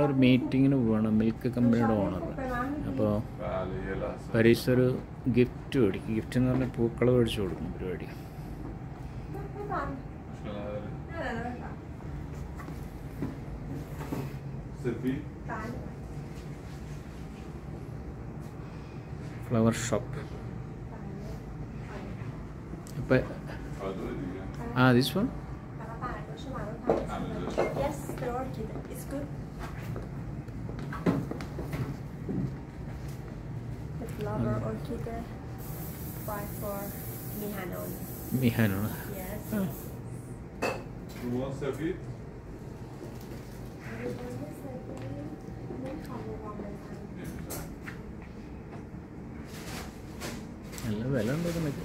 ഞങ്ങളൊരു മീറ്റിങ്ങിന് പോവാണ് മിൽക്ക് കമ്പനിയുടെ ഓണർ അപ്പോൾ പരീക്ഷ ഒരു ഗിഫ്റ്റ് മേടിക്കും. ഗിഫ്റ്റ് എന്ന് പറഞ്ഞാൽ പൂക്കൾ മേടിച്ചു കൊടുക്കും പരിപാടി. ഫ്ലവർ ഷോപ്പ് അപ്പം ആ this one orchid. It's good. The flower mm. orchid uh, buy for Mihanon. Mihanon. Yes. Hmm. Oh. You want a bit? it? വില ഉണ്ടോ നിനക്ക്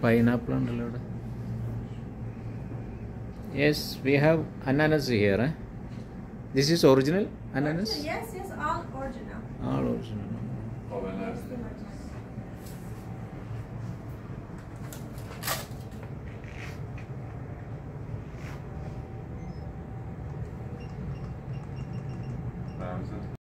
pineapple and. Yes, we have ananas here. Eh? This is original ananas? Yes, yes, all original. All original.